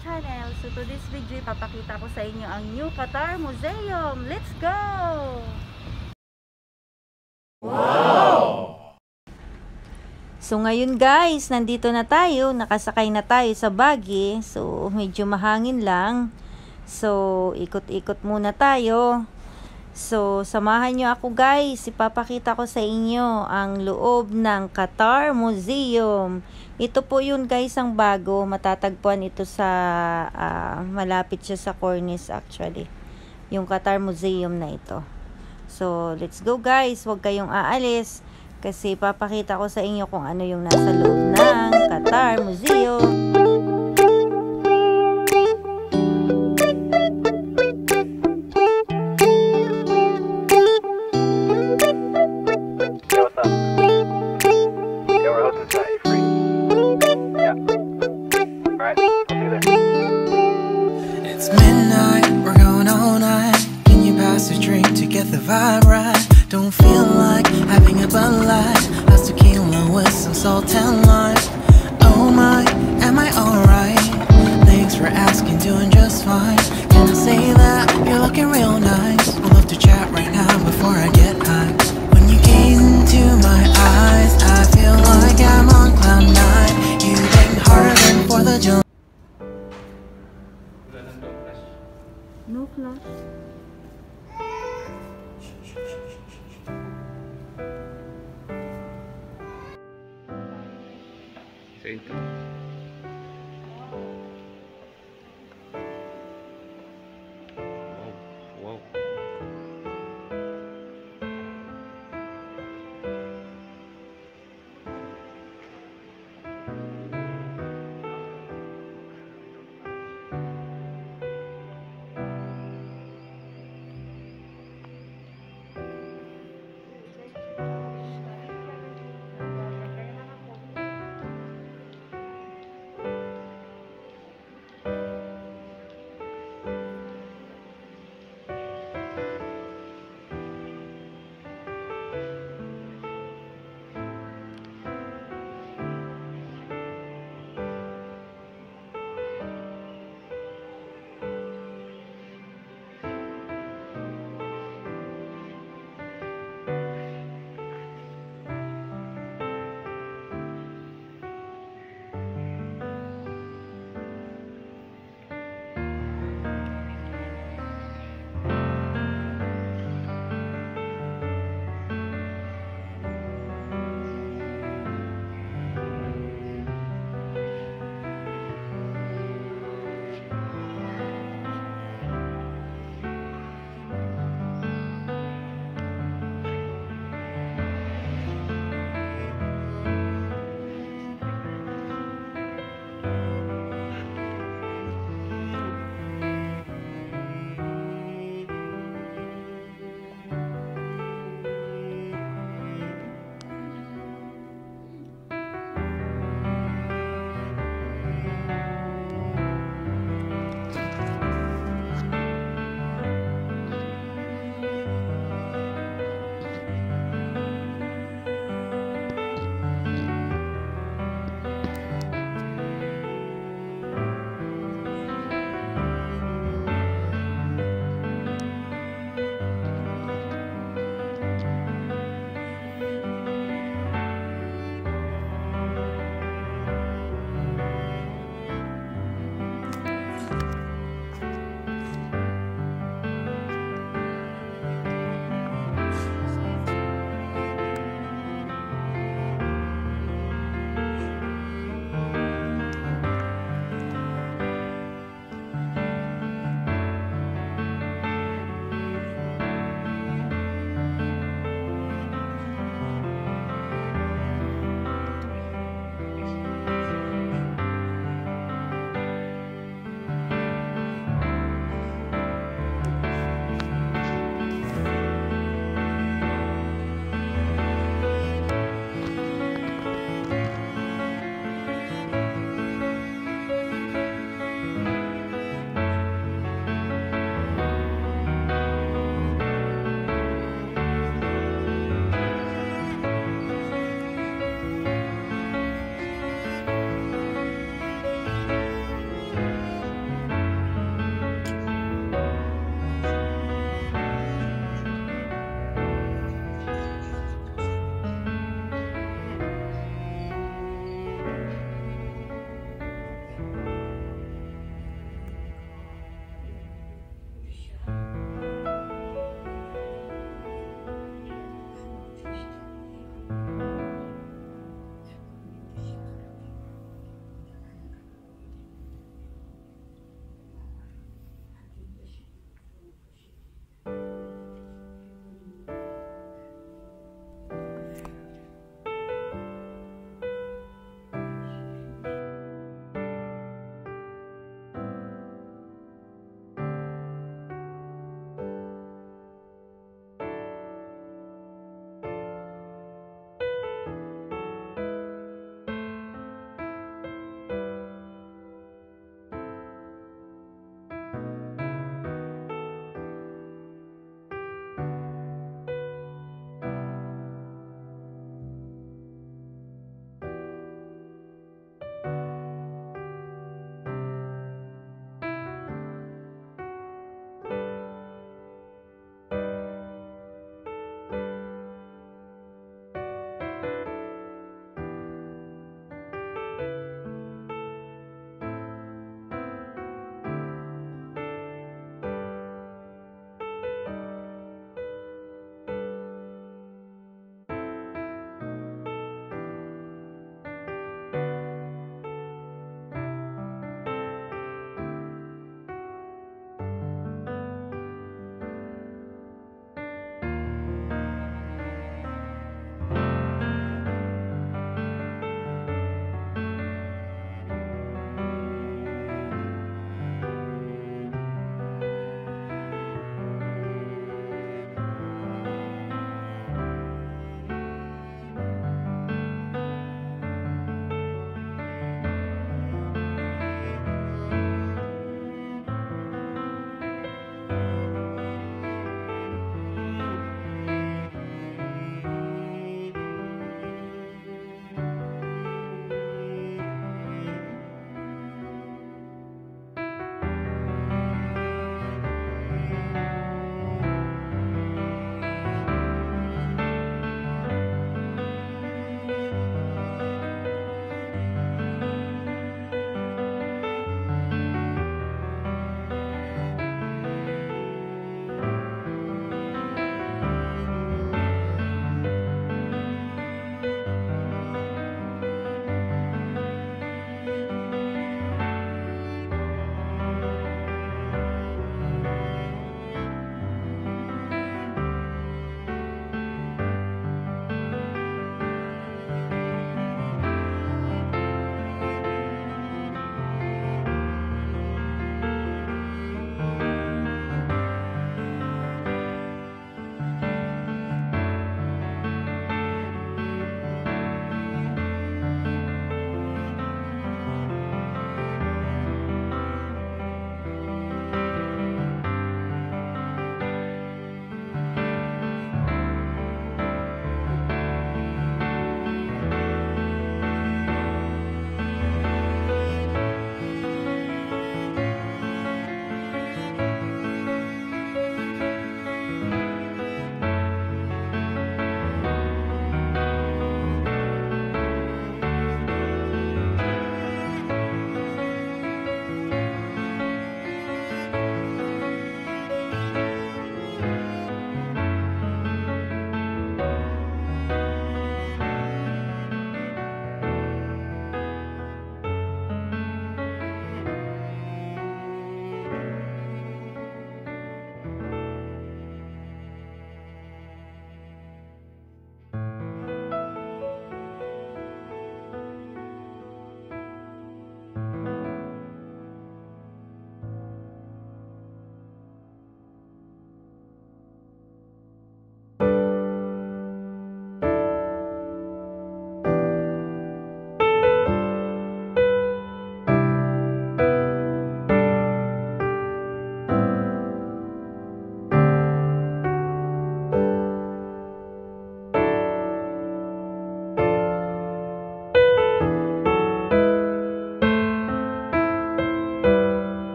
channel. So to this video, ipapakita ko sa inyo ang New Qatar Museum. Let's go! So ngayon guys, nandito na tayo, nakasakay na tayo sa buggy. So medyo mahangin lang. So ikot-ikot muna tayo. So, samahan nyo ako guys. Ipapakita ko sa inyo ang loob ng Qatar Museum. Ito po yun guys ang bago. Matatagpuan ito sa, uh, malapit siya sa Cornice actually. Yung Qatar Museum na ito. So, let's go guys. Huwag kayong aalis. Kasi ipapakita ko sa inyo kung ano yung nasa loob ng Qatar Museum. And lime Oh my, am I alright? Thanks for asking, doing just fine Can I say that you're looking real nice? I'd love to chat right now before I get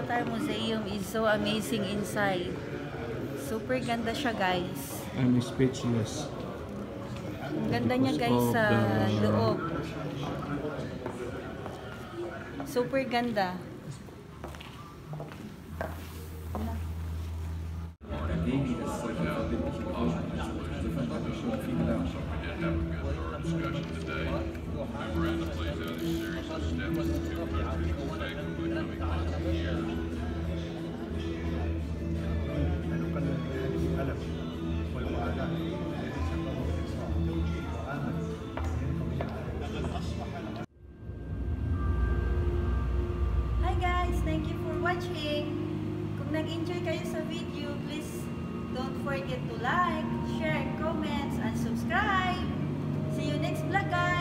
the Qatar Museum is so amazing inside. Super ganda siya guys. I'm speechless. Ang ganda niya guys sa loob. Super ganda. Forget to like, share, comments, and subscribe! See you next vlog guys!